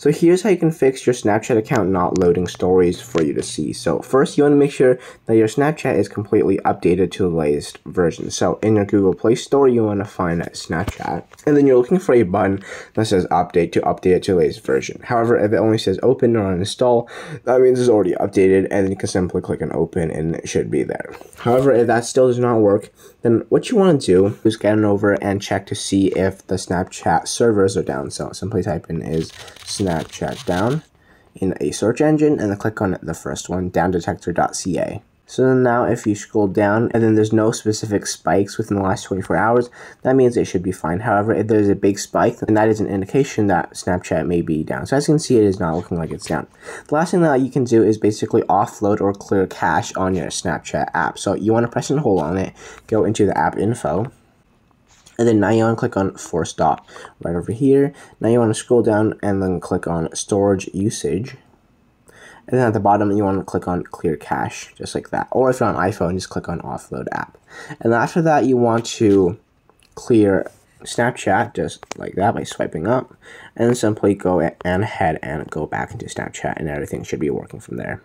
So here's how you can fix your Snapchat account not loading stories for you to see. So first you want to make sure that your Snapchat is completely updated to the latest version. So in your Google Play Store, you want to find Snapchat. And then you're looking for a button that says update to update it to the latest version. However, if it only says open or uninstall, that means it's already updated and then you can simply click on open and it should be there. However, if that still does not work, then what you want to do is get on over and check to see if the Snapchat servers are down. So simply type in is Snapchat down in a search engine and then click on the first one, downdetector.ca. So now if you scroll down and then there's no specific spikes within the last 24 hours, that means it should be fine. However, if there's a big spike, then that is an indication that Snapchat may be down. So as you can see, it is not looking like it's down. The last thing that you can do is basically offload or clear cache on your Snapchat app. So you want to press and hold on it, go into the app info, and then now you want to click on force stop right over here. Now you want to scroll down and then click on storage usage. And then at the bottom, you want to click on clear cache, just like that. Or if you're on iPhone, just click on offload app. And after that, you want to clear Snapchat just like that by swiping up. And simply go and ahead and go back into Snapchat and everything should be working from there.